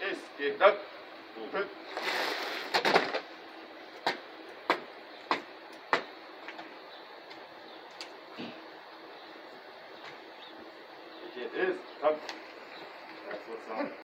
Es geht ab. Hier ist gedeckt.